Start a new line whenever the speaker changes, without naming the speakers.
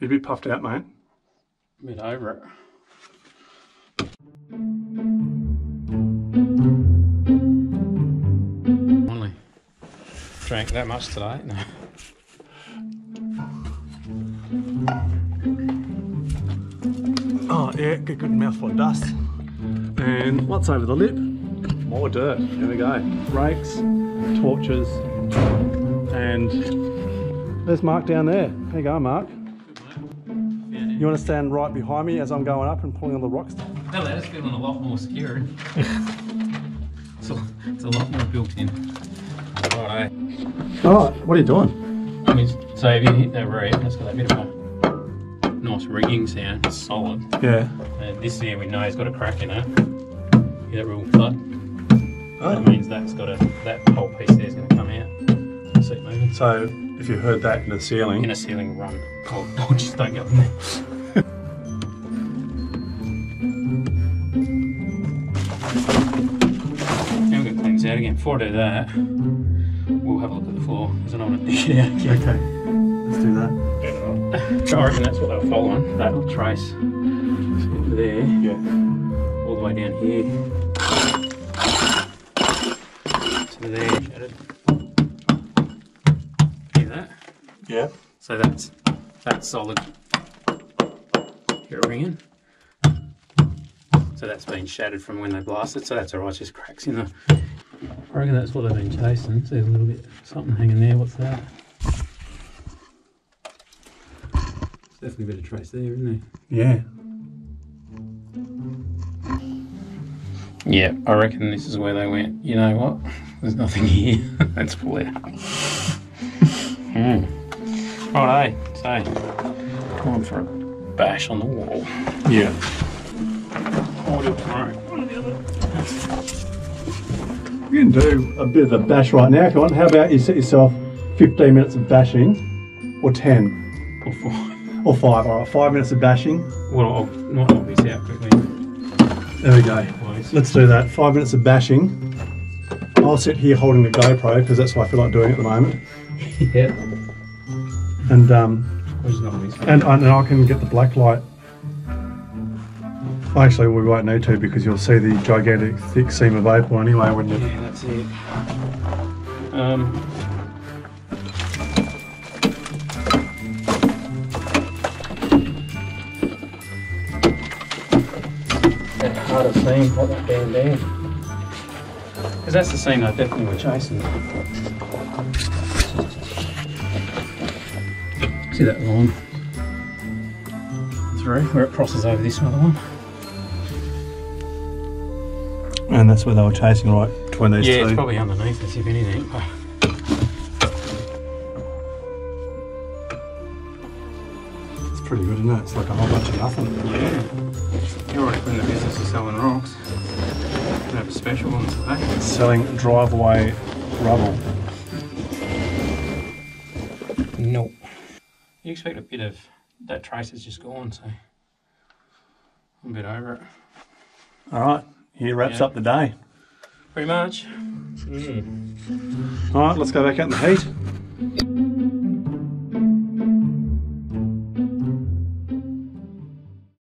You're a bit puffed out, mate.
A bit over it. Only drank that much today. No.
Oh, yeah, get good mouthful of dust. And what's over the lip? More dirt. Here we go. Rakes, torches, and there's Mark down there. There you go, Mark. You want to stand right behind me as I'm going up and pulling on the rocks?
No, that is feeling a lot more secure. it's, a, it's a lot more built in. Right,
Oh, what are you doing?
I mean, so if you hit that reed, it's got that bit of a nice ringing sound. It's solid.
Yeah.
And this here we know has got a crack in it. Hear that real thud?
Oh.
That means that's got a that whole piece there is going to come out. See it moving.
So if you heard that in the ceiling,
In a ceiling run. Oh, or, or just don't go in there. Now we've got to clean this out again. Before I do that, we'll have a look at the floor because I don't want to dig it out again.
okay, let's do that.
I reckon that's what they were on, That trace there,
Yeah.
all the way down here. To there, shattered. Hear that?
Yeah.
So that's that's solid. Hear it ringing. So that's been shattered from when they blasted. So that's alright. Just cracks in the. I reckon that's what they've been chasing. See a little bit something hanging there. What's that? It's Definitely a bit of trace there, isn't there?
Yeah.
Yeah, I reckon this is where they went. You know what? There's nothing here. Let's pull it out. Hmm. Right, so time for a bash on the wall.
Yeah.
I'll do it tomorrow.
You can do a bit of a bash right now if you want. How about you set yourself 15 minutes of bashing, or 10,
Or four.
or 5. All right, 5 minutes of bashing.
Well, I'll not knock this out quickly.
There we go.
Please.
Let's do that. 5 minutes of bashing. I'll sit here holding the GoPro because that's what I feel like doing at the moment.
yeah.
And um,
I'll just knock this.
and, and I can get the black light. Actually, we won't need to because you'll see the gigantic thick seam of opal anyway, wouldn't you?
Yeah, that's it. Um. That harder seam, what that band there. Because that's the seam I definitely were chasing. See that line through where it crosses over this other one?
And that's where they were chasing right between these
Yeah,
two.
it's probably underneath us if anything.
It's pretty good, isn't it? It's like a whole bunch of nothing.
Yeah. You're already in the business of selling rocks. We have a special one today.
Selling driveway rubble.
Nope. You expect a bit of that trace is just gone, so I'm a bit over it.
All right, here wraps
Yeah.
up the day.
Pretty much. Mm.
All right, let's go back out in the heat.